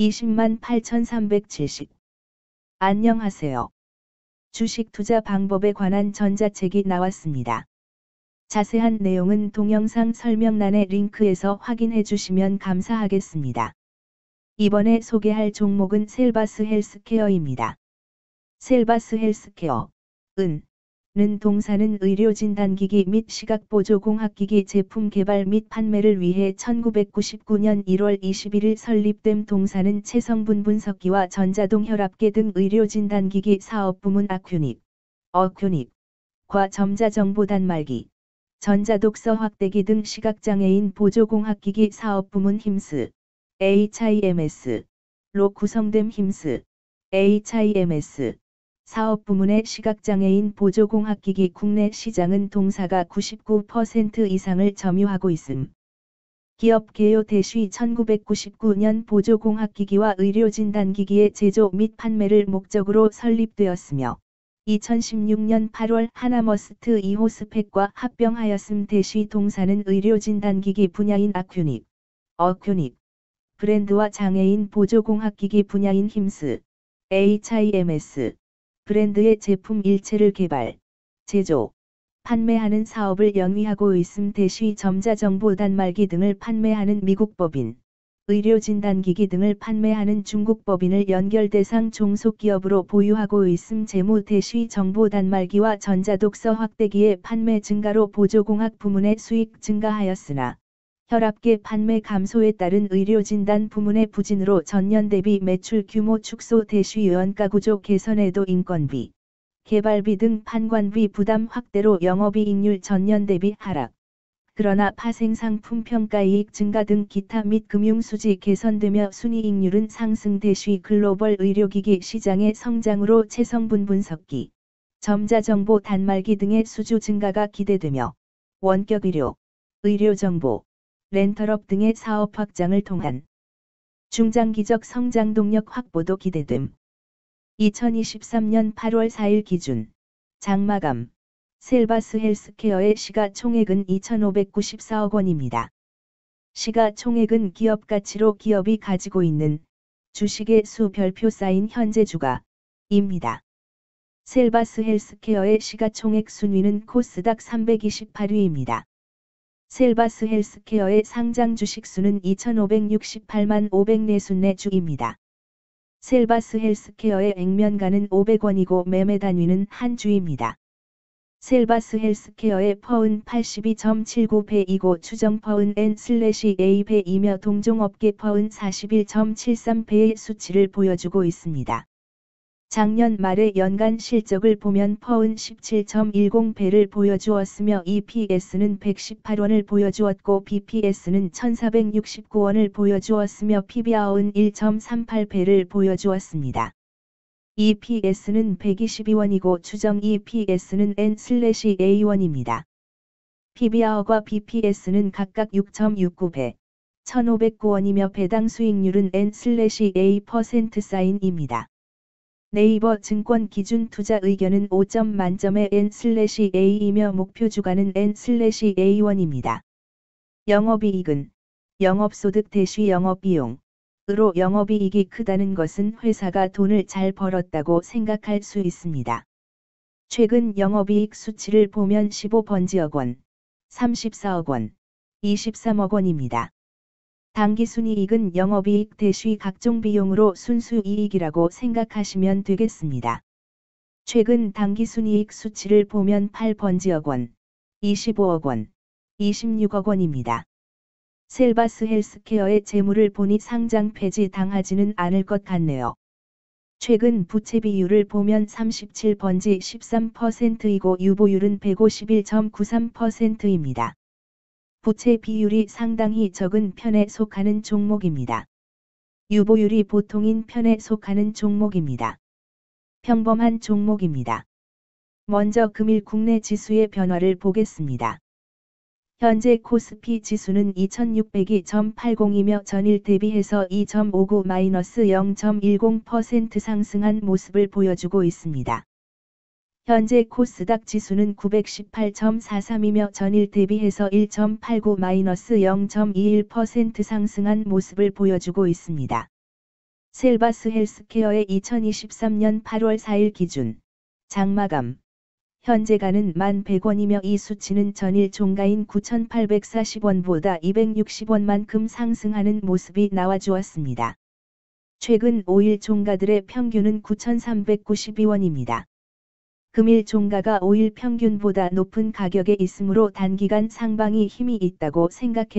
20만 8,370. 안녕하세요. 주식 투자 방법에 관한 전자책이 나왔습니다. 자세한 내용은 동영상 설명란의 링크에서 확인해 주시면 감사하겠습니다. 이번에 소개할 종목은 셀바스 헬스케어입니다. 셀바스 헬스케어, 은, 는 동사는 의료진단기기 및 시각보조공학기기 제품 개발 및 판매를 위해 1999년 1월 21일 설립됨 동사는 체성분 분석기와 전자동 혈압계 등 의료진단기기 사업 부문 아큐닉, 어큐닉, 과 점자정보 단말기, 전자독서 확대기 등 시각장애인 보조공학기기 사업 부문 힘스, HIMS, 로 구성됨 힘스, HIMS, 사업 부문의 시각장애인 보조공학기기 국내 시장은 동사가 99% 이상을 점유하고 있음. 기업 개요 대시 1999년 보조공학기기와 의료진단기기의 제조 및 판매를 목적으로 설립되었으며 2016년 8월 하나머스트 2호 스팩과 합병하였음 대시 동사는 의료진단기기 분야인 아큐닉, 어큐닉, 브랜드와 장애인 보조공학기기 분야인 힘스, HIMS, 브랜드의 제품 일체를 개발, 제조, 판매하는 사업을 영위하고 있음 대시 점자정보 단말기 등을 판매하는 미국 법인, 의료진단기기 등을 판매하는 중국 법인을 연결 대상 종속기업으로 보유하고 있음 재무 대시 정보 단말기와 전자독서 확대기의 판매 증가로 보조공학 부문의 수익 증가하였으나 혈압계 판매 감소에 따른 의료진단 부문의 부진으로 전년 대비 매출 규모 축소 대시 원가 구조 개선에도 인건비, 개발비 등 판관비 부담 확대로 영업이익률 전년 대비 하락. 그러나 파생상품 평가이익 증가 등 기타 및 금융수지 개선되며 순이익률은 상승 대시 글로벌 의료기기 시장의 성장으로 체성분 분석기, 점자정보 단말기 등의 수주 증가가 기대되며 원격 의료, 의료정보, 렌털업 등의 사업 확장을 통한 중장기적 성장 동력 확보도 기대됨. 2023년 8월 4일 기준 장마감 셀바스 헬스케어의 시가총액은 2,594억 원입니다. 시가총액은 기업 가치로 기업이 가지고 있는 주식의 수 별표 쌓인 현재 주가입니다. 셀바스 헬스케어의 시가총액 순위는 코스닥 328위입니다. 셀바스 헬스케어의 상장 주식수는 2,568만 500내순내 주입니다. 셀바스 헬스케어의 액면가는 500원이고 매매 단위는 한 주입니다. 셀바스 헬스케어의 PER은 82.79배이고 추정 PER은 N/A배이며 동종업계 PER은 41.73배의 수치를 보여주고 있습니다. 작년 말의 연간 실적을 보면 퍼은 17.10배를 보여주었으며 EPS는 118원을 보여주었고 BPS는 1469원을 보여주었으며 PBR은 1.38배를 보여주었습니다. EPS는 122원이고 추정 EPS는 N/A1입니다. PBR과 BPS는 각각 6.69배, 1,509원이며 배당 수익률은 N/A% 사인입니다. 네이버 증권 기준 투자 의견은 5점 만점의 N/A이며 목표 주가는 N/A1입니다. 영업이익은 영업소득 대시 영업비용 으로 영업이익이 크다는 것은 회사가 돈을 잘 벌었다고 생각할 수 있습니다. 최근 영업이익 수치를 보면 15번지억 원, 34억 원, 23억 원입니다. 당기순이익은 영업이익 대시 각종 비용으로 순수이익이라고 생각하시면 되겠습니다. 최근 당기순이익 수치를 보면 8번지억 원, 25억 원, 26억 원입니다. 셀바스 헬스케어의 재물을 보니 상장 폐지 당하지는 않을 것 같네요. 최근 부채 비율을 보면 37번지 13%이고 유보율은 151.93%입니다. 부채 비율이 상당히 적은 편에 속하는 종목입니다. 유보율이 보통인 편에 속하는 종목입니다. 평범한 종목입니다. 먼저 금일 국내 지수의 변화를 보겠습니다. 현재 코스피 지수는 2602.80이며 전일 대비해서 2.59-0.10% 상승한 모습을 보여주고 있습니다. 현재 코스닥 지수는 918.43이며 전일 대비해서 1.89-0.21% 상승한 모습을 보여주고 있습니다. 셀바스 헬스케어의 2023년 8월 4일 기준 장마감 현재가는 1,100원이며 이 수치는 전일 종가인 9,840원보다 260원만큼 상승하는 모습이 나와주었습니다. 최근 5일 종가들의 평균은 9,392원입니다. 금일 종가가 5일 평균보다 높은 가격에 있으므로 단기간 상방이 힘이 있다고 생각해